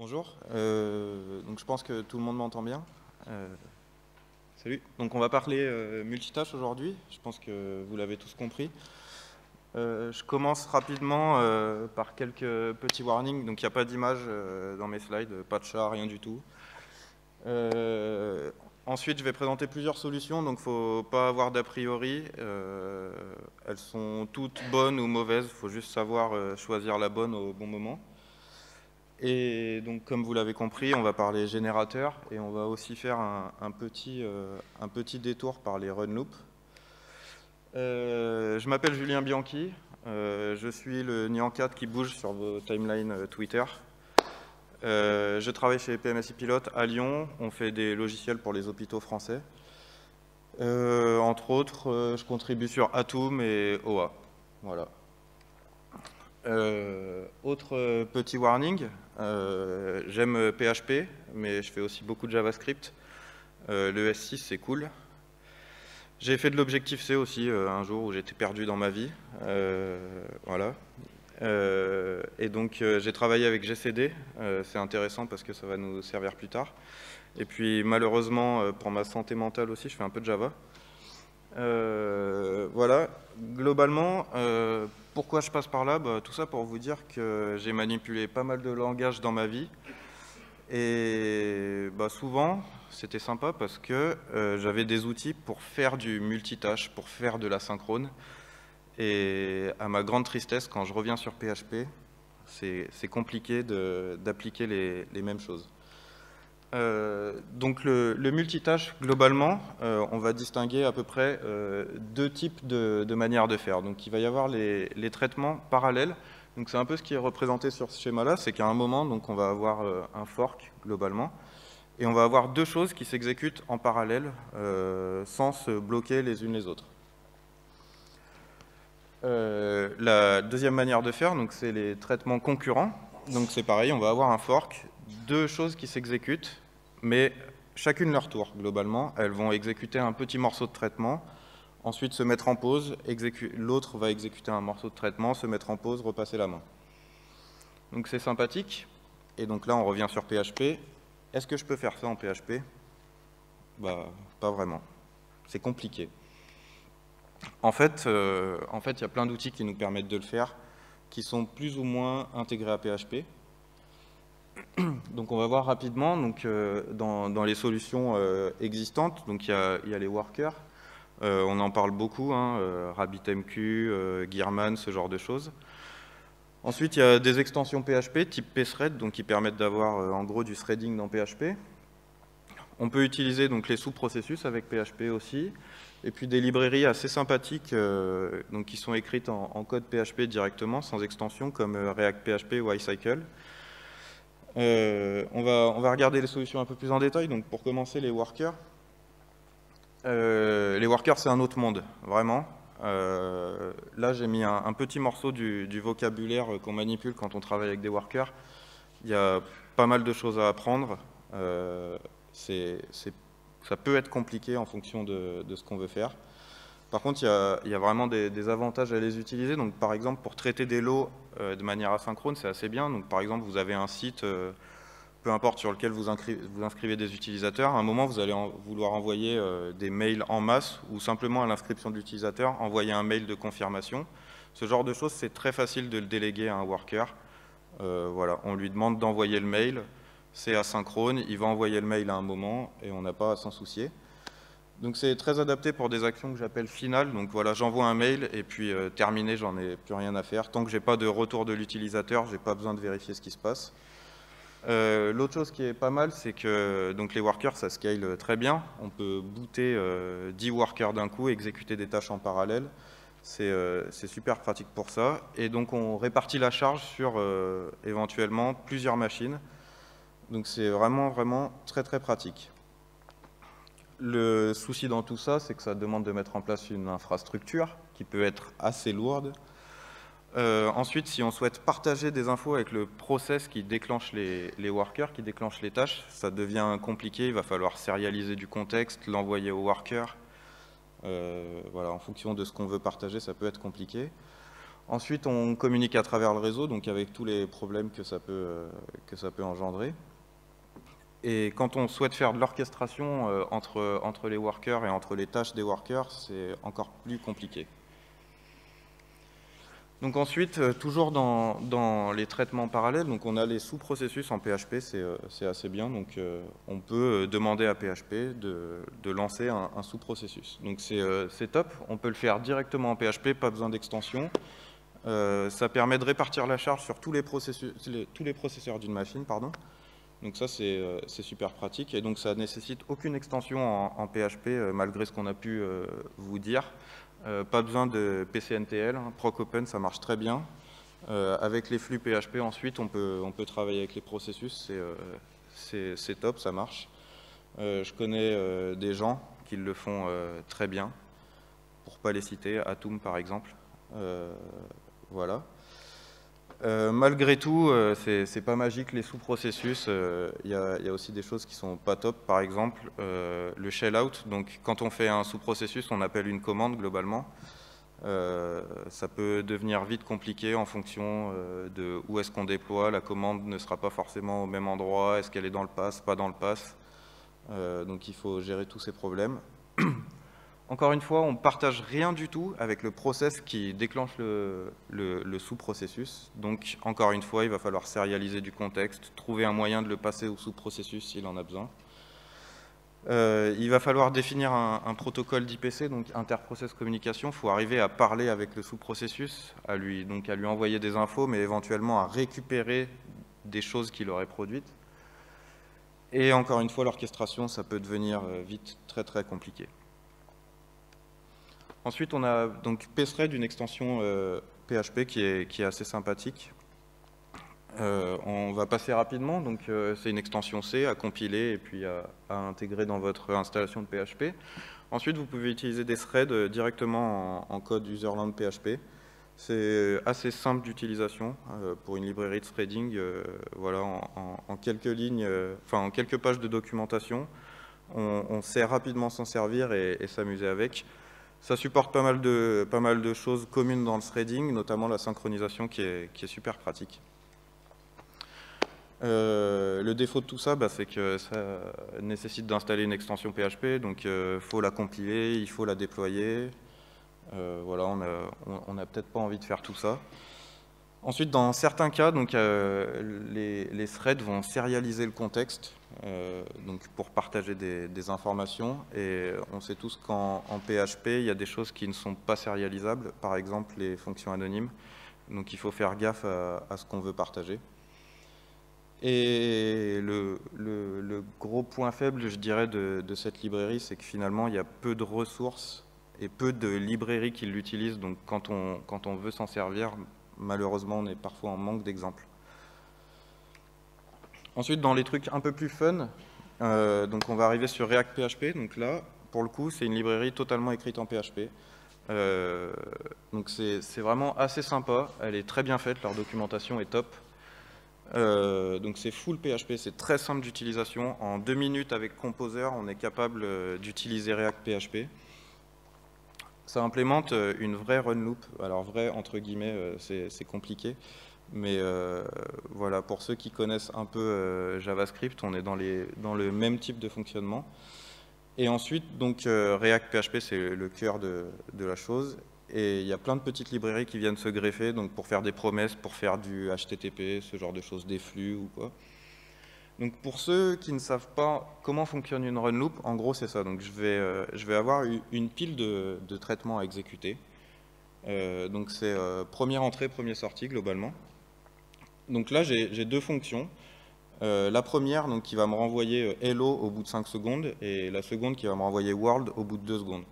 Bonjour, euh, donc je pense que tout le monde m'entend bien. Euh, salut, donc on va parler euh, multitâche aujourd'hui, je pense que vous l'avez tous compris. je commence rapidement par quelques petits warnings, donc il n'y a pas d'image dans mes slides, pas de chat, rien du tout. ensuite je vais présenter plusieurs solutions, donc il ne faut pas avoir d'a priori, elles sont toutes bonnes ou mauvaises, il faut juste savoir choisir la bonne au bon moment. Et donc, comme vous l'avez compris, on va parler générateur et on va aussi faire un, petit, euh, petit, détour par les run loops. Euh, je m'appelle Julien Bianchi, euh, je suis le Nian 4 qui bouge sur vos timelines Twitter. je travaille chez PMSI Pilote à Lyon, on fait des logiciels pour les hôpitaux français. entre autres, je contribue sur Atom et OA. Voilà. Autre petit warning, euh, j'aime PHP, mais je fais aussi beaucoup de JavaScript. Euh, le S6, c'est cool. J'ai fait de l'Objective-C aussi un jour où j'étais perdu dans ma vie. voilà. et donc j'ai travaillé avec GCD, c'est intéressant parce que ça va nous servir plus tard. Et puis malheureusement, pour ma santé mentale aussi, je fais un peu de Java. voilà, globalement, pourquoi je passe par là bah, Tout ça pour vous dire que j'ai manipulé pas mal de langages dans ma vie. Et bah, souvent, c'était sympa parce que euh, j'avais des outils pour faire du multitâche, pour faire de la synchrone. Et à ma grande tristesse, quand je reviens sur PHP, c'est compliqué d'appliquer les mêmes choses. Euh, donc le, multitâche, globalement, euh, on va distinguer à peu près euh, deux types de, manières de faire. Donc il va y avoir les, traitements parallèles. Donc c'est un peu ce qui est représenté sur ce schéma-là, c'est qu'à un moment, donc on va avoir un fork globalement, et on va avoir deux choses qui s'exécutent en parallèle sans se bloquer les unes les autres. la deuxième manière de faire, c'est les traitements concurrents. Donc c'est pareil, on va avoir un fork, deux choses qui s'exécutent mais chacune leur tour, globalement. Elles vont exécuter un petit morceau de traitement, ensuite se mettre en pause, l'autre va exécuter un morceau de traitement, se mettre en pause, repasser la main. Donc c'est sympathique. Et donc là, on revient sur PHP. Est-ce que je peux faire ça en PHP Bah, pas vraiment. C'est compliqué. En fait, euh, en fait, il y a plein d'outils qui nous permettent de le faire, qui sont plus ou moins intégrés à PHP. Donc on va voir rapidement donc, euh, dans, les solutions euh, existantes, donc il y, a, les workers, euh, on en parle beaucoup, hein, RabbitMQ, Gearman, ce genre de choses. Ensuite, il y a des extensions PHP type pthread, donc qui permettent d'avoir en gros du threading dans PHP. On peut utiliser donc les sous-processus avec PHP aussi, et puis des librairies assez sympathiques donc qui sont écrites en, en, code PHP directement, sans extension, comme React PHP ou iCycle. Euh, on, va, on va regarder les solutions un peu plus en détail. Donc pour commencer, les workers. Euh, les workers, c'est un autre monde, vraiment. Euh, là, j'ai mis un, petit morceau du, vocabulaire qu'on manipule quand on travaille avec des workers. Il y a pas mal de choses à apprendre. ça peut être compliqué en fonction de ce qu'on veut faire. Par contre, il y a, vraiment des, avantages à les utiliser. Donc, par exemple, pour traiter des lots de manière asynchrone, c'est assez bien. Donc, par exemple, vous avez un site, euh, peu importe sur lequel vous, inscrivez, des utilisateurs, à un moment, vous allez vouloir envoyer euh, des mails en masse ou simplement à l'inscription de l'utilisateur, envoyer un mail de confirmation. Ce genre de choses, c'est très facile de le déléguer à un worker. voilà, on lui demande d'envoyer le mail, c'est asynchrone, il va envoyer le mail à un moment et on n'a pas à s'en soucier. Donc c'est très adapté pour des actions que j'appelle finales. Donc voilà, j'envoie un mail et puis euh, terminé, j'en ai plus rien à faire. Tant que j'ai pas de retour de l'utilisateur, j'ai pas besoin de vérifier ce qui se passe. Euh, l'autre chose qui est pas mal, c'est que donc les workers, ça scale très bien. On peut booter 10 euh, workers d'un coup, exécuter des tâches en parallèle. C'est super pratique pour ça. Et donc on répartit la charge sur éventuellement plusieurs machines. Donc c'est vraiment, vraiment très, très pratique. Le souci dans tout ça, c'est que ça demande de mettre en place une infrastructure qui peut être assez lourde. Euh, ensuite, si on souhaite partager des infos avec le process qui déclenche les, workers, qui déclenche les tâches, ça devient compliqué. Il va falloir sérialiser du contexte, l'envoyer au worker. Euh, voilà, en fonction de ce qu'on veut partager, ça peut être compliqué. Ensuite, on communique à travers le réseau, donc avec tous les problèmes que ça peut, que ça peut engendrer. Et quand on souhaite faire de l'orchestration entre, entre les workers et entre les tâches des workers, c'est encore plus compliqué. Donc ensuite, euh, toujours dans, les traitements parallèles, donc on a les sous-processus en PHP, c'est euh, assez bien. Donc euh, on peut demander à PHP de, lancer un, sous-processus. Donc c'est top, on peut le faire directement en PHP, pas besoin d'extension. ça permet de répartir la charge sur tous les, tous les processeurs d'une machine. Pardon. Donc ça, c'est super pratique. Et donc ça nécessite aucune extension en PHP, malgré ce qu'on a pu vous dire. Euh, pas besoin de PCNTL, hein. proc open ça marche très bien. Euh, avec les flux PHP ensuite on peut, travailler avec les processus, c'est euh, top, ça marche. je connais des gens qui le font très bien, pour ne pas les citer, Atom par exemple. voilà. Euh, malgré tout, euh, c'est pas magique les sous-processus. Il euh, y, a aussi des choses qui sont pas top. Par exemple, le shell out. Donc, quand on fait un sous-processus, on appelle une commande globalement. ça peut devenir vite compliqué en fonction de où est-ce qu'on déploie. La commande ne sera pas forcément au même endroit. Est-ce qu'elle est dans le pass, pas dans le pass? donc, il faut gérer tous ces problèmes. Encore une fois, on ne partage rien du tout avec le process qui déclenche le, sous-processus. Donc, encore une fois, il va falloir sérialiser du contexte, trouver un moyen de le passer au sous-processus s'il en a besoin. Euh, il va falloir définir un, protocole d'IPC, donc interprocess communication. Il faut arriver à parler avec le sous-processus, à à lui envoyer des infos, mais éventuellement à récupérer des choses qu'il aurait produites. Et encore une fois, l'orchestration, ça peut devenir euh, vite très très compliqué. Ensuite, on a donc PSRED, une extension PHP euh, qui est, assez sympathique. Euh, on va passer rapidement, donc euh, c'est une extension C à compiler et puis à, intégrer dans votre installation de PHP. Ensuite, vous pouvez utiliser des threads directement en, code userland PHP. C'est assez simple d'utilisation pour une librairie de threading. voilà, en, quelques lignes, enfin en quelques pages de documentation, on, sait rapidement s'en servir et s'amuser avec. Ça supporte pas mal, de, pas mal de choses communes dans le threading, notamment la synchronisation qui est, qui est super pratique. Euh, le défaut de tout ça, bah, c'est que ça nécessite d'installer une extension PHP, donc il euh, faut la compiler, il faut la déployer. Euh, voilà, on n'a peut-être pas envie de faire tout ça. Ensuite, dans certains cas, donc, les, les, threads vont serialiser le contexte. Euh, donc pour partager des, informations. Et on sait tous qu'en PHP, il y a des choses qui ne sont pas sérialisables, par exemple les fonctions anonymes. Donc il faut faire gaffe à, ce qu'on veut partager. Et le, gros point faible, je dirais, de, cette librairie, c'est que finalement, il y a peu de ressources et peu de librairies qui l'utilisent. Donc quand on, quand on veut s'en servir, malheureusement, on est parfois en manque d'exemples. Ensuite, dans les trucs un peu plus fun, euh, donc on va arriver sur React PHP. Donc là, pour le coup, c'est une librairie totalement écrite en PHP. Euh, donc c'est vraiment assez sympa. Elle est très bien faite, leur documentation est top. Euh, donc c'est full PHP, c'est très simple d'utilisation. En deux minutes avec Composer, on est capable d'utiliser React PHP. Ça implémente une vraie run loop. Alors vrai, entre guillemets, c'est compliqué. Mais euh, voilà, pour ceux qui connaissent un peu euh, JavaScript, on est dans, le même type de fonctionnement. Et ensuite, donc euh, React PHP, c'est le cœur de, de, la chose. Et il y a plein de petites librairies qui viennent se greffer, donc pour faire des promesses, pour faire du HTTP, ce genre de choses, des flux ou quoi. Donc pour ceux qui ne savent pas comment fonctionne une run loop, en gros c'est ça. Donc je vais, vais avoir une pile de, traitements à exécuter. donc c'est première entrée, première sortie globalement. Donc là, j'ai deux fonctions. Euh, la première donc, qui va me renvoyer euh, hello au bout de 5 secondes et la seconde qui va me renvoyer world au bout de 2 secondes.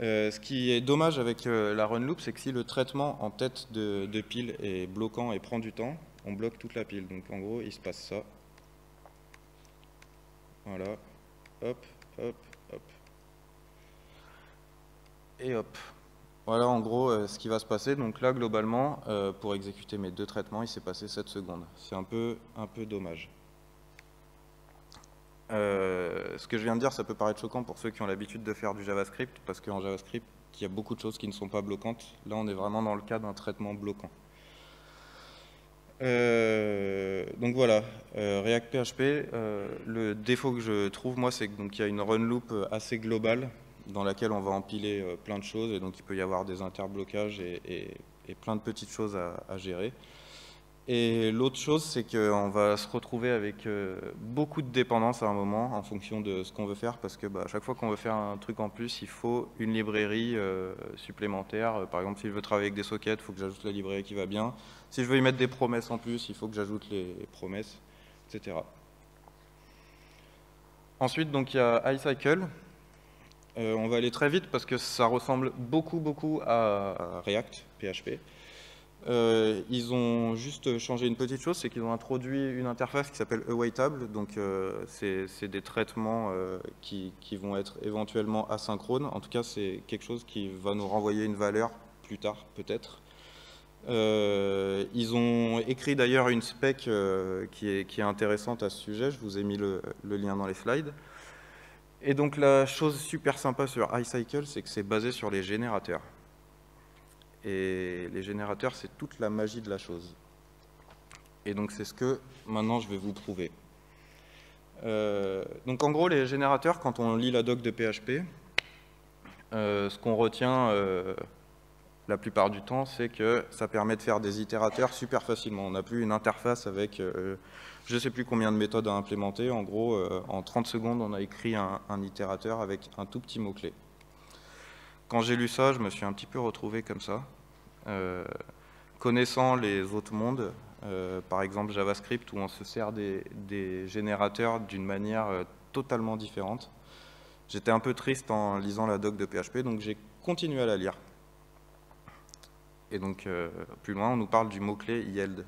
Euh, ce qui est dommage avec la run loop, c'est que si le traitement en tête de, pile est bloquant et prend du temps, on bloque toute la pile. Donc en gros, il se passe ça. Voilà. Hop, hop, hop. Et hop. Voilà en gros euh, ce qui va se passer. Donc là, globalement, euh, pour exécuter mes deux traitements, il s'est passé 7 secondes. C'est un peu, un peu dommage. Euh, ce que je viens de dire, ça peut paraître choquant pour ceux qui ont l'habitude de faire du JavaScript, parce qu'en JavaScript, il y a beaucoup de choses qui ne sont pas bloquantes. Là, on est vraiment dans le cas d'un traitement bloquant. Euh, donc voilà, euh, React PHP, euh, le défaut que je trouve, moi, c'est qu'il y a une run loop assez globale dans laquelle on va empiler plein de choses, et donc il peut y avoir des interblocages et, plein de petites choses à gérer. Et l'autre chose, c'est qu'on va se retrouver avec euh, beaucoup de dépendances à un moment en fonction de ce qu'on veut faire, parce que bah, chaque fois qu'on veut faire un truc en plus, il faut une librairie euh, supplémentaire. Par exemple, si je veux travailler avec des sockets, il faut que j'ajoute la librairie qui va bien. Si je veux y mettre des promesses en plus, il faut que j'ajoute les, promesses, etc. Ensuite, donc, il y a iCycle. Euh, on va aller très vite parce que ça ressemble beaucoup, beaucoup à React, PHP. Euh, ils ont juste changé une petite chose, c'est qu'ils ont introduit une interface qui s'appelle Awaitable. Donc, euh, c'est des traitements euh, qui, vont être éventuellement asynchrones. En tout cas, c'est quelque chose qui va nous renvoyer une valeur plus tard, peut-être. ils ont écrit d'ailleurs une spec qui est, intéressante à ce sujet. Je vous ai mis le, le lien dans les slides. Et donc, la chose super sympa sur iCycle, c'est que c'est basé sur les générateurs. Et les générateurs, c'est toute la magie de la chose. Et donc c'est ce que maintenant je vais vous prouver. Euh, donc en gros, les générateurs, quand on lit la doc de PHP, euh, ce qu'on retient euh, la plupart du temps, c'est que ça permet de faire des itérateurs super facilement. On n'a plus une interface avec je ne sais plus combien de méthodes à implémenter. En gros, en 30 secondes, on a écrit un, un itérateur avec un tout petit mot-clé. Quand j'ai lu ça, je me suis un petit peu retrouvé comme ça. Euh, connaissant les autres mondes, euh, par exemple JavaScript, où on se sert des, générateurs d'une manière euh, totalement différente, j'étais un peu triste en lisant la doc de PHP, donc j'ai continué à la lire. Et donc, plus loin, on nous parle du mot-clé yield.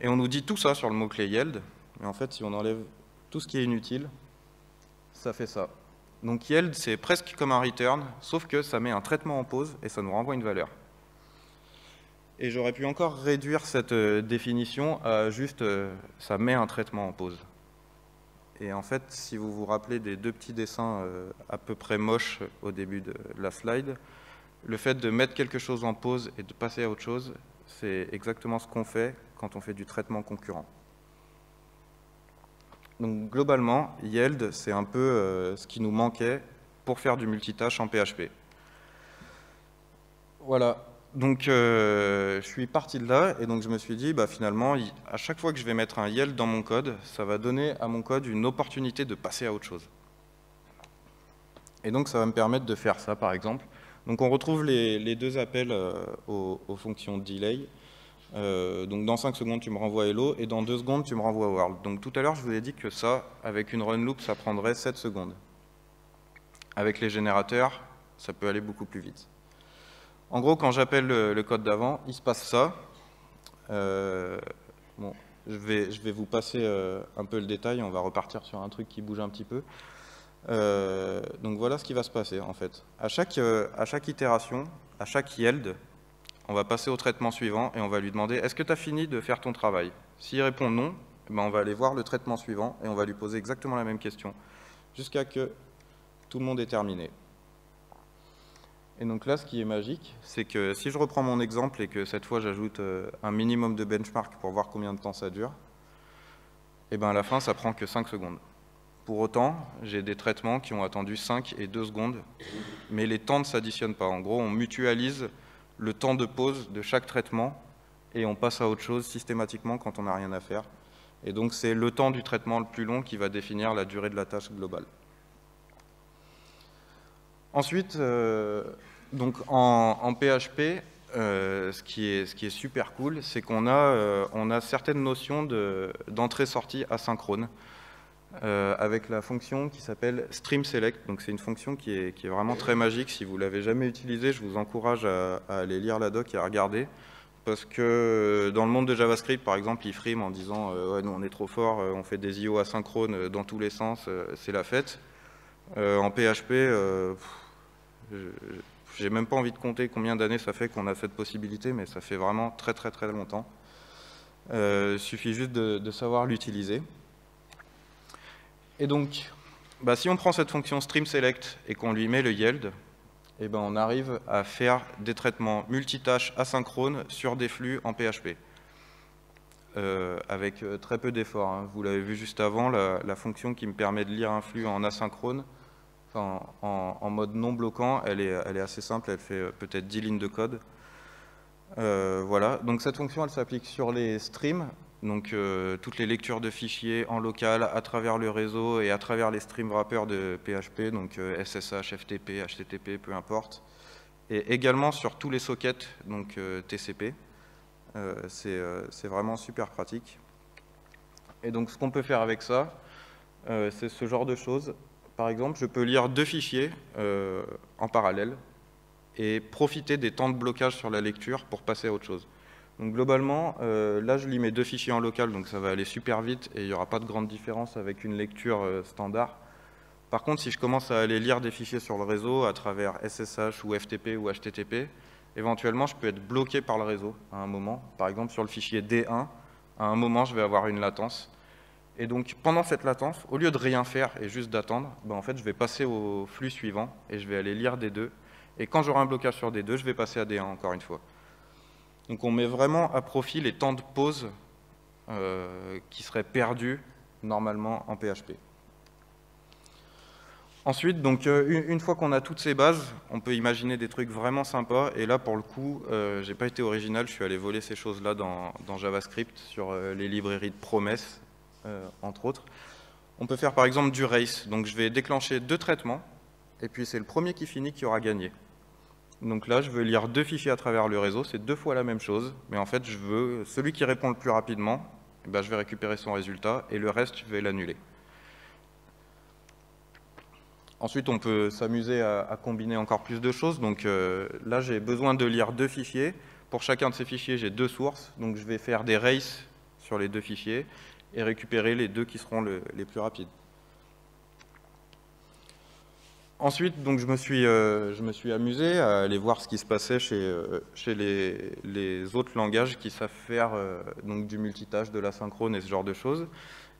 Et on nous dit tout ça sur le mot-clé yield, mais en fait, si on enlève tout ce qui est inutile, ça fait ça. Donc yield, c'est presque comme un return, sauf que ça met un traitement en pause et ça nous renvoie une valeur. Et j'aurais pu encore réduire cette euh, définition à juste euh, ça met un traitement en pause. Et en fait, si vous vous rappelez des deux petits dessins euh, à peu près moches au début de la slide, le fait de mettre quelque chose en pause et de passer à autre chose, c'est exactement ce qu'on fait quand on fait du traitement concurrent. Donc globalement, Yield, c'est un peu euh, ce qui nous manquait pour faire du multitâche en PHP. Voilà, donc euh, je suis parti de là et donc je me suis dit, bah, finalement, à chaque fois que je vais mettre un Yield dans mon code, ça va donner à mon code une opportunité de passer à autre chose. Et donc ça va me permettre de faire ça, par exemple. Donc on retrouve les, deux appels euh, aux, aux, fonctions delay. Euh, donc dans 5 secondes, tu me renvoies hello, et dans 2 secondes, tu me renvoies world. Donc tout à l'heure, je vous ai dit que ça, avec une run loop, ça prendrait 7 secondes. Avec les générateurs, ça peut aller beaucoup plus vite. En gros, quand j'appelle le, code d'avant, il se passe ça. Euh, bon, je vais, je vais vous passer euh, un peu le détail, on va repartir sur un truc qui bouge un petit peu. donc voilà ce qui va se passer en fait. À chaque, à chaque itération, à chaque yield, on va passer au traitement suivant et on va lui demander est-ce que tu as fini de faire ton travail? S'il répond non, ben, on va aller voir le traitement suivant et on va lui poser exactement la même question jusqu'à que tout le monde ait terminé. Et donc là, ce qui est magique, c'est que si je reprends mon exemple et que cette fois j'ajoute euh, un minimum de benchmark pour voir combien de temps ça dure, et eh ben à la fin, ça prend que 5 secondes. Pour autant, j'ai des traitements qui ont attendu 5 et 2 secondes, mais les temps ne s'additionnent pas. En gros, on mutualise le temps de pause de chaque traitement et on passe à autre chose systématiquement quand on n'a rien à faire. Et donc c'est le temps du traitement le plus long qui va définir la durée de la tâche globale. Ensuite, euh, donc en, PHP, euh, ce, qui est, super cool, c'est qu'on a, euh, certaines notions d'entrée-sortie asynchrone. Euh, avec la fonction qui s'appelle stream select. Donc c'est une fonction qui est, vraiment très magique. Si vous l'avez jamais utilisée, je vous encourage à, aller lire la doc et à regarder. Parce que euh, dans le monde de JavaScript, par exemple, ils friment en disant euh, nous on est trop fort, on fait des IO asynchrones dans tous les sens, c'est la fête. en PHP, j'ai même pas envie de compter combien d'années ça fait qu'on a cette possibilité, mais ça fait vraiment très très très longtemps. il suffit juste de savoir l'utiliser. Et donc, bah, si on prend cette fonction streamSelect et qu'on lui met le yield, eh ben, on arrive à faire des traitements multitâches asynchrones sur des flux en PHP. Euh, avec euh, très peu d'efforts. Hein. Vous l'avez vu juste avant, la, fonction qui me permet de lire un flux en asynchrone, en, mode non bloquant, elle est, elle est assez simple, elle fait euh, peut-être 10 lignes de code. voilà, donc cette fonction, elle s'applique sur les streams, donc toutes les lectures de fichiers en local, à travers le réseau et à travers les stream wrappers de PHP, donc SSH, FTP, HTTP, peu importe. Et également sur tous les sockets, donc TCP. Euh, euh, c'est vraiment super pratique. Et donc ce qu'on peut faire avec ça, euh, c'est ce genre de choses. Par exemple, je peux lire deux fichiers en parallèle et profiter des temps de blocage sur la lecture pour passer à autre chose. Donc globalement, là je lis mes deux fichiers en local, donc ça va aller super vite et il n'y aura pas de grande différence avec une lecture standard. Par contre, si je commence à aller lire des fichiers sur le réseau à travers SSH ou FTP ou HTTP, éventuellement, je peux être bloqué par le réseau à un moment. Par exemple, sur le fichier D1, à un moment, je vais avoir une latence. Et donc, pendant cette latence, au lieu de rien faire et juste d'attendre, ben, en fait, je vais passer au flux suivant et je vais aller lire D2. Et quand j'aurai un blocage sur D2, je vais passer à D1 encore une fois. Donc, on met vraiment à profit les temps de pause euh, qui seraient perdus normalement en PHP. Ensuite, donc, euh, une fois qu'on a toutes ces bases, on peut imaginer des trucs vraiment sympas. Et là, pour le coup, euh, j'ai pas été original, je suis allé voler ces choses-là dans, JavaScript sur euh, les librairies de promesses, entre autres. On peut faire par exemple du race. Donc, je vais déclencher deux traitements, et puis c'est le premier qui finit qui aura gagné. Donc là, je veux lire deux fichiers à travers le réseau, c'est deux fois la même chose, mais en fait, je veux celui qui répond le plus rapidement, eh ben, je vais récupérer son résultat, et le reste, je vais l'annuler. Ensuite, on peut s'amuser à, combiner encore plus de choses. Donc euh, là, j'ai besoin de lire deux fichiers. Pour chacun de ces fichiers, j'ai deux sources. Donc je vais faire des races sur les deux fichiers et récupérer les deux qui seront les plus rapides. Ensuite, donc, je, me suis, euh, amusé à aller voir ce qui se passait chez, euh, les, autres langages qui savent faire donc, du multitâche, de l'asynchrone et ce genre de choses.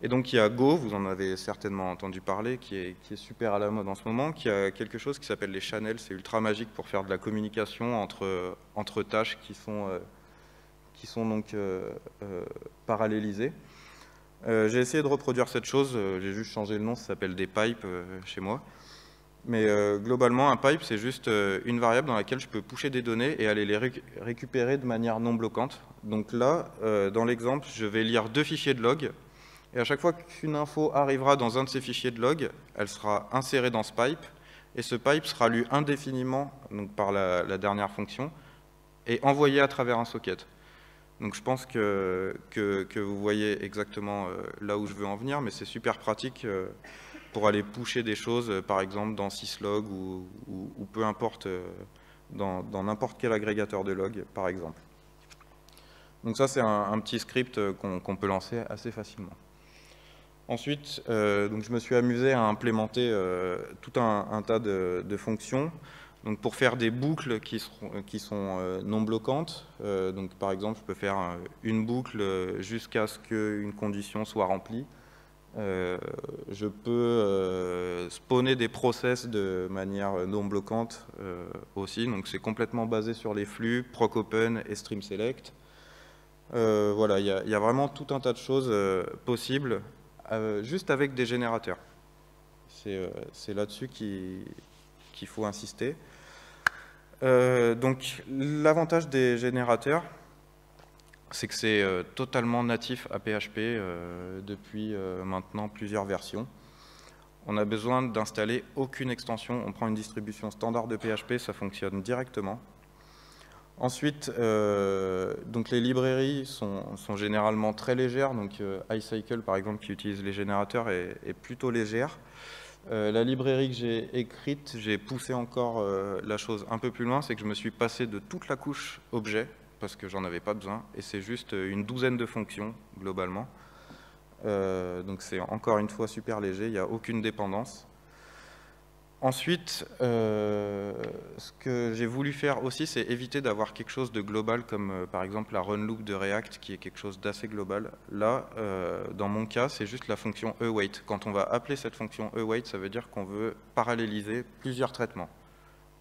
Et donc il y a Go, vous en avez certainement entendu parler, qui est, super à la mode en ce moment, qui a quelque chose qui s'appelle les channels, c'est ultra magique pour faire de la communication entre, tâches qui sont, euh, euh, euh, parallélisées. j'ai essayé de reproduire cette chose, j'ai juste changé le nom, ça s'appelle des pipes chez moi. Mais globalement, un pipe, c'est juste une variable dans laquelle je peux pusher des données et aller les récupérer de manière non bloquante. Donc là, dans l'exemple, je vais lire deux fichiers de log et à chaque fois qu'une info arrivera dans un de ces fichiers de log, elle sera insérée dans ce pipe, et ce pipe sera lu indéfiniment donc par la, dernière fonction, et envoyé à travers un socket. Donc je pense que, que, vous voyez exactement euh, là où je veux en venir, mais c'est super pratique euh, pour aller pusher des choses, euh, par exemple dans syslog ou, ou, peu importe, dans n'importe quel agrégateur de log, par exemple. Donc ça, c'est un, petit script qu'on peut lancer assez facilement. Ensuite, euh, je me suis amusé à implémenter euh, tout un, tas de, fonctions donc pour faire des boucles qui, sont euh, non bloquantes. par exemple, je peux faire une boucle jusqu'à ce qu'une condition soit remplie. Je peux spawner des process de manière non bloquante aussi. Donc c'est complètement basé sur les flux, proc open et stream select. voilà, il y, a vraiment tout un tas de choses possibles euh, juste avec des générateurs. C'est euh, là-dessus qu'il faut insister. Euh, donc l'avantage des générateurs, c'est que c'est totalement natif à PHP depuis maintenant plusieurs versions. On a besoin d'installer aucune extension. On prend une distribution standard de PHP, ça fonctionne directement. Ensuite, euh, donc les librairies sont, généralement très légères. Donc euh, iCycle, par exemple, qui utilise les générateurs, est, plutôt légère. Euh, la librairie que j'ai écrite, j'ai poussé encore la chose un peu plus loin, c'est que je me suis passé de toute la couche objet, parce que j'en avais pas besoin, et c'est juste une douzaine de fonctions, globalement. donc c'est encore une fois super léger, il n'y a aucune dépendance. Ensuite, euh, ce que j'ai voulu faire aussi, c'est éviter d'avoir quelque chose de global, comme euh, par exemple la run loop de React, qui est quelque chose d'assez global. Là, euh, dans mon cas, c'est juste la fonction await. Quand on va appeler cette fonction await, ça veut dire qu'on veut paralléliser plusieurs traitements.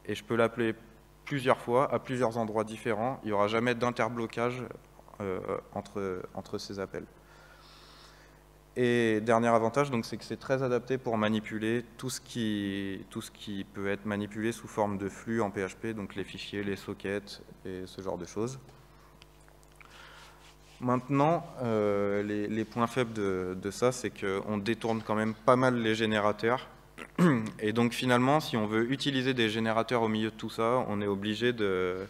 Et je peux l'appeler plusieurs fois, à plusieurs endroits différents. Il n'y aura jamais d'interblocage entre, entre ces appels. Et dernier avantage, c'est que c'est très adapté pour manipuler tout ce, qui, tout ce qui peut être manipulé sous forme de flux en PHP, donc les fichiers, les sockets et ce genre de choses. Maintenant, euh, les, points faibles de, de ça, c'est qu'on détourne quand même pas mal les générateurs. Et donc finalement, si on veut utiliser des générateurs au milieu de tout ça, on est obligé de,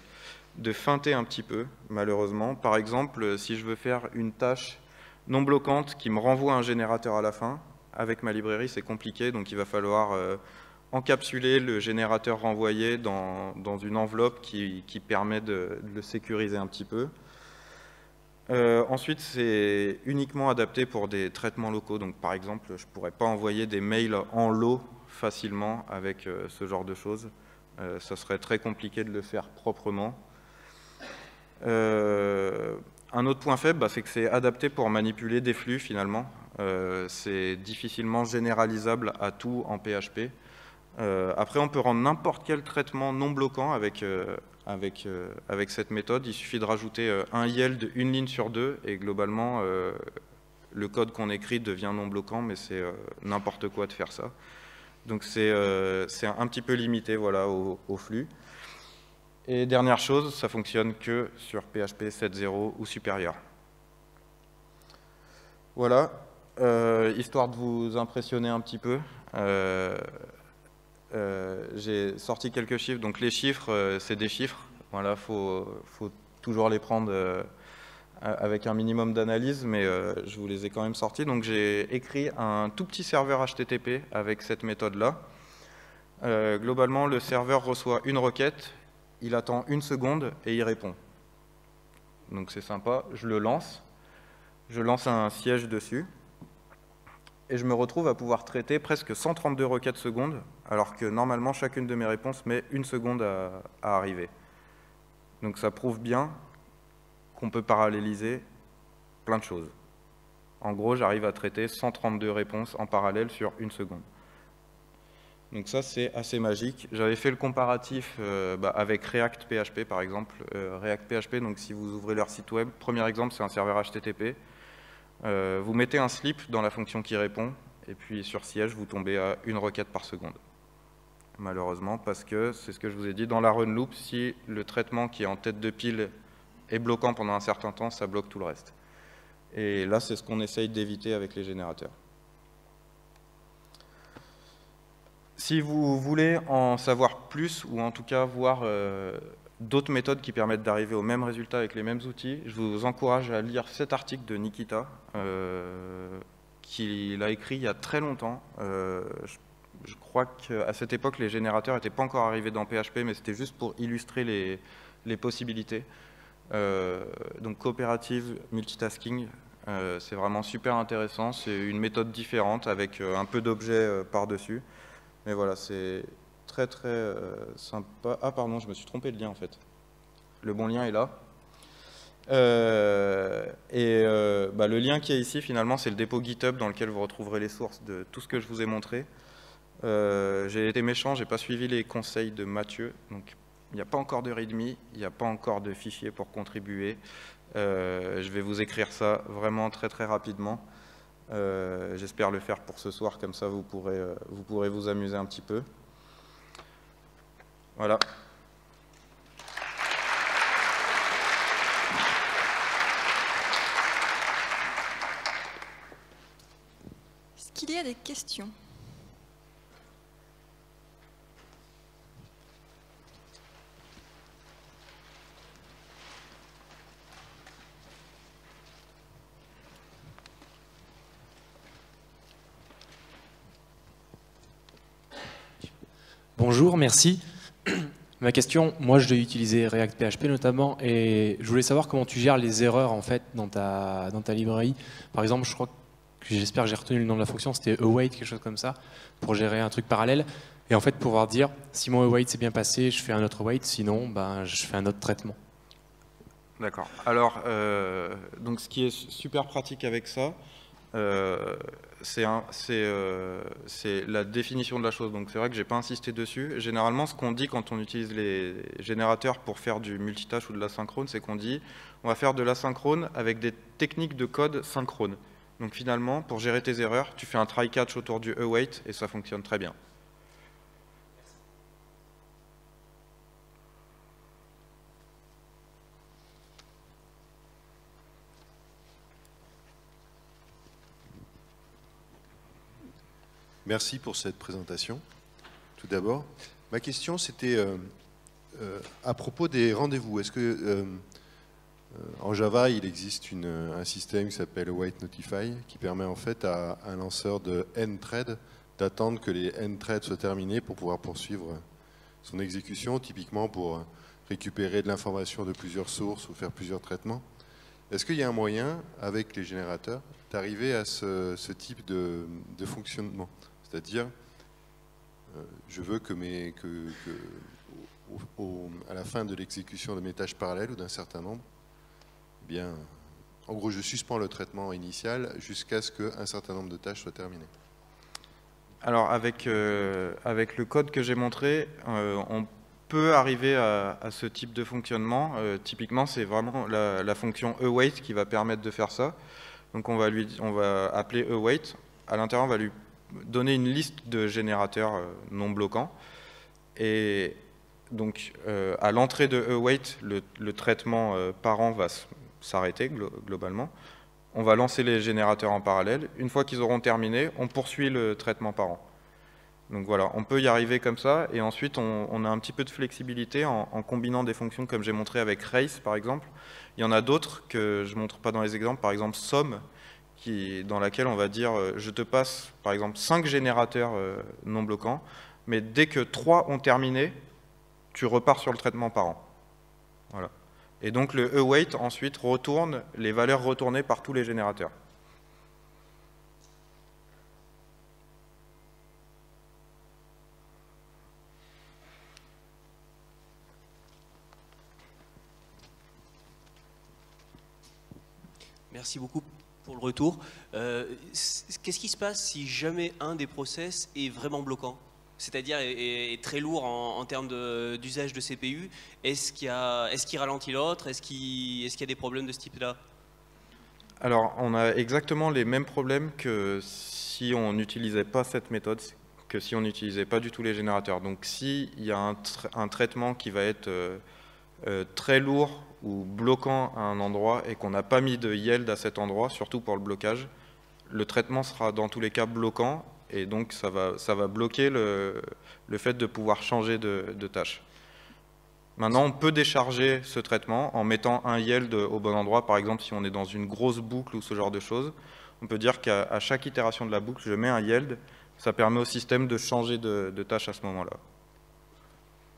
feinter un petit peu, malheureusement. Par exemple, si je veux faire une tâche non bloquante qui me renvoie un générateur à la fin. Avec ma librairie, c'est compliqué, donc il va falloir euh, encapsuler le générateur renvoyé dans, une enveloppe qui, permet de, le sécuriser un petit peu. Euh, ensuite, c'est uniquement adapté pour des traitements locaux. Donc, par exemple, je ne pourrais pas envoyer des mails en lot facilement avec euh, ce genre de choses. ça serait très compliqué de le faire proprement. Un autre point faible, bah, c'est que c'est adapté pour manipuler des flux finalement. Euh, c'est difficilement généralisable à tout en PHP. Euh, après, on peut rendre n'importe quel traitement non bloquant avec, euh, avec, cette méthode. Il suffit de rajouter un yield une ligne sur deux et globalement, le code qu'on écrit devient non bloquant, mais c'est n'importe quoi de faire ça. Donc c'est un petit peu limité voilà, au flux. Et dernière chose, ça fonctionne que sur PHP 7.0 ou supérieur. Voilà, euh, histoire de vous impressionner un petit peu, euh, euh, j'ai sorti quelques chiffres. Donc les chiffres, c'est des chiffres. Voilà, faut, toujours les prendre avec un minimum d'analyse, mais je vous les ai quand même sortis. Donc j'ai écrit un tout petit serveur HTTP avec cette méthode-là. globalement, le serveur reçoit une requête il attend une seconde et il répond. Donc c'est sympa, je le lance, je lance un siège dessus, et je me retrouve à pouvoir traiter presque 132 requêtes secondes, alors que normalement chacune de mes réponses met une seconde à, arriver. Donc ça prouve bien qu'on peut paralléliser plein de choses. En gros, j'arrive à traiter 132 réponses en parallèle sur une seconde. Donc ça, c'est assez magique. J'avais fait le comparatif euh, bah, avec React PHP, par exemple. Euh, React PHP, donc si vous ouvrez leur site web, premier exemple, c'est un serveur HTTP. Euh, vous mettez un slip dans la fonction qui répond, et puis sur siège, vous tombez à une requête par seconde. Malheureusement, parce que, c'est ce que je vous ai dit, dans la run loop, si le traitement qui est en tête de pile est bloquant pendant un certain temps, ça bloque tout le reste. Et là, c'est ce qu'on essaye d'éviter avec les générateurs. Si vous voulez en savoir plus, ou en tout cas voir euh, d'autres méthodes qui permettent d'arriver au même résultat avec les mêmes outils, je vous encourage à lire cet article de Nikita, euh, qu'il a écrit il y a très longtemps. Euh, je, crois qu'à cette époque, les générateurs n'étaient pas encore arrivés dans PHP, mais c'était juste pour illustrer les, possibilités. donc coopérative, multitasking, c'est vraiment super intéressant. C'est une méthode différente avec un peu d'objets par-dessus. Mais voilà, c'est très très euh, sympa. Ah pardon, je me suis trompé de lien en fait. Le bon lien est là. Euh, et euh, bah, le lien qui est ici, finalement, c'est le dépôt GitHub dans lequel vous retrouverez les sources de tout ce que je vous ai montré. j'ai été méchant, j'ai pas suivi les conseils de Mathieu, donc il n'y a pas encore de README, il n'y a pas encore de fichier pour contribuer. je vais vous écrire ça vraiment très très rapidement. J'espère le faire pour ce soir, comme ça vous pourrez vous amuser un petit peu. Voilà. Est-ce qu'il y a des questions? Bonjour, merci. Ma question, moi je dois utiliser React PHP notamment, et je voulais savoir comment tu gères les erreurs en fait dans ta, librairie. Par exemple, j'espère que j'ai retenu le nom de la fonction, c'était await, quelque chose comme ça, pour gérer un truc parallèle. Et en fait, pouvoir dire, si mon await s'est bien passé, je fais un autre await, sinon, ben, je fais un autre traitement. D'accord. Alors, euh, donc ce qui est super pratique avec ça, euh, euh, c'est la définition de la chose. Donc c'est vrai que j'ai pas insisté dessus. Généralement, ce qu'on dit quand on utilise les générateurs pour faire du multitâche ou de l'asynchrone, c'est qu'on dit on va faire de l'asynchrone avec des techniques de code synchrone. Donc finalement, pour gérer tes erreurs, tu fais un try-catch autour du await et ça fonctionne très bien. Merci pour cette présentation, tout d'abord. Ma question, c'était euh, euh, à propos des rendez-vous. Est-ce que euh, en Java, il existe un système qui s'appelle Await Notify, qui permet en fait à un lanceur de n-thread d'attendre que les n-threads soient terminés pour pouvoir poursuivre son exécution, typiquement pour récupérer de l'information de plusieurs sources ou faire plusieurs traitements? Est-ce qu'il y a un moyen, avec les générateurs, d'arriver à ce, type de fonctionnement? C'est-à-dire, euh, je veux que, à la fin de l'exécution de mes tâches parallèles ou d'un certain nombre, eh bien, en gros, je suspends le traitement initial jusqu'à ce qu'un certain nombre de tâches soient terminées. Alors, avec, euh, avec le code que j'ai montré, euh, on peut arriver à, ce type de fonctionnement. typiquement, c'est vraiment la, la, fonction await qui va permettre de faire ça. Donc, on va, lui, on va appeler await. À l'intérieur, on va lui donner une liste de générateurs euh, non bloquants. Et donc, euh, à l'entrée de await, le, le traitement euh, parent va s'arrêter globalement. On va lancer les générateurs en parallèle. Une fois qu'ils auront terminé, on poursuit le traitement parent. Donc voilà, on peut y arriver comme ça, et ensuite on, a un petit peu de flexibilité en, combinant des fonctions comme j'ai montré avec race par exemple. Il y en a d'autres que je ne montre pas dans les exemples, par exemple somme, dans laquelle on va dire euh, je te passe par exemple 5 générateurs euh, non bloquants, mais dès que 3 ont terminé, tu repars sur le traitement par an. Voilà. Et donc le await ensuite retourne les valeurs retournées par tous les générateurs. Merci beaucoup pour le retour. Euh, qu'est-ce qui se passe si jamais un des process est vraiment bloquant? C'est-à-dire est, très lourd en, termes d'usage de, CPU, est-ce qu'il ralentit l'autre? Est-ce qu'il y a des problèmes de ce type-là? Alors, on a exactement les mêmes problèmes que si on n'utilisait pas cette méthode, que si on n'utilisait pas du tout les générateurs. Donc, s'il y a un, traitement qui va être euh, euh, très lourd ou bloquant à un endroit et qu'on n'a pas mis de yield à cet endroit, surtout pour le blocage, le traitement sera dans tous les cas bloquant et donc ça va, bloquer le, fait de pouvoir changer de, tâche. Maintenant, on peut décharger ce traitement en mettant un yield au bon endroit. Par exemple, si on est dans une grosse boucle ou ce genre de choses, on peut dire qu'à chaque itération de la boucle, je mets un yield. Ça permet au système de changer de tâche à ce moment-là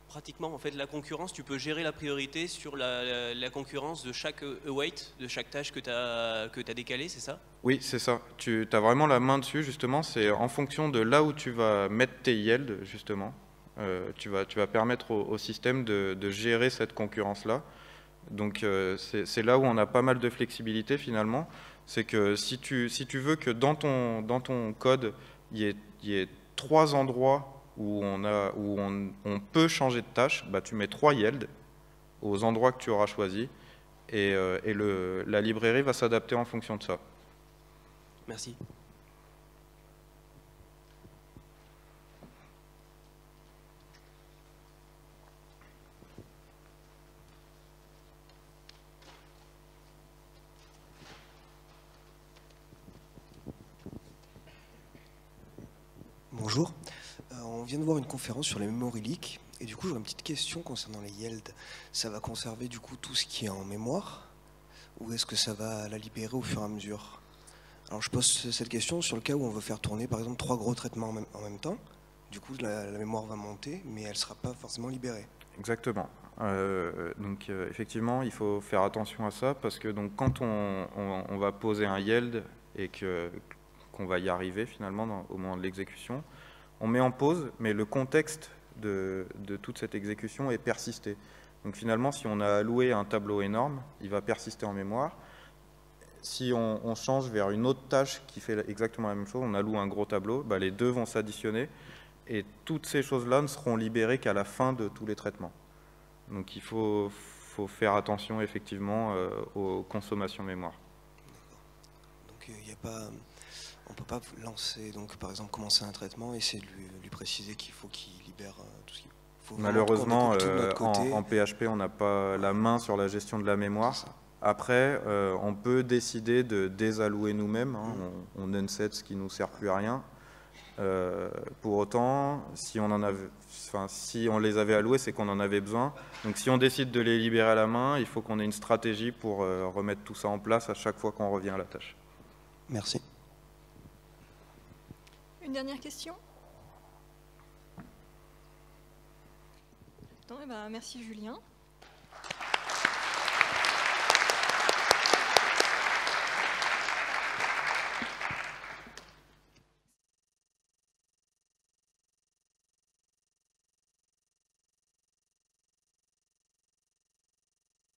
pratiquement en fait la concurrence, tu peux gérer la priorité sur la, concurrence de chaque await, de chaque tâche que tu as, que as décalé, c'est ça? Oui, c'est ça. Tu as vraiment la main dessus, justement. C'est en fonction de là où tu vas mettre tes yields, justement. Euh, tu, vas, tu vas permettre au, système de, gérer cette concurrence-là. Donc euh, c'est là où on a pas mal de flexibilité finalement. C'est que si tu, veux que dans ton, code, il y ait trois endroits où on, a, où on, peut changer de tâche, bah, tu mets trois yields aux endroits que tu auras choisis et, euh, et le, la librairie va s'adapter en fonction de ça. Merci. Bonjour on vient de voir une conférence sur les memory leaks. Et du coup, j'aurais une petite question concernant les yields. Ça va conserver du coup tout ce qui est en mémoire Ou est-ce que ça va la libérer au fur et à mesure? Alors je pose cette question sur le cas où on veut faire tourner par exemple trois gros traitements en même, temps. Du coup, la, mémoire va monter, mais elle ne sera pas forcément libérée. Exactement. Euh, donc euh, effectivement, il faut faire attention à ça parce que donc quand on, va poser un yield et qu'on va y arriver finalement au moment de l'exécution, on met en pause, mais le contexte de, toute cette exécution est persisté. Donc finalement, si on a alloué un tableau énorme, il va persister en mémoire. Si on, change vers une autre tâche qui fait exactement la même chose, on alloue un gros tableau, bah, les deux vont s'additionner et toutes ces choses-là ne seront libérées qu'à la fin de tous les traitements. Donc il faut, faire attention effectivement euh, aux consommations mémoire. Donc il y a pas, on peut pas lancer, donc par exemple commencer un traitement et essayer de lui, lui préciser qu'il faut qu'il libère euh, tout ce qu'il faut. Malheureusement, euh, en, PHP, on n'a pas la main sur la gestion de la mémoire. Après, euh, on peut décider de désallouer nous-mêmes. hein. On, on unset ce qui nous sert plus à rien. Euh, pour autant, si on, en avait, enfin, si on les avait alloués, c'est qu'on en avait besoin. Donc si on décide de les libérer à la main, il faut qu'on ait une stratégie pour remettre tout ça en place à chaque fois qu'on revient à la tâche. Merci. Une dernière question? Non, eh ben, Merci Julien.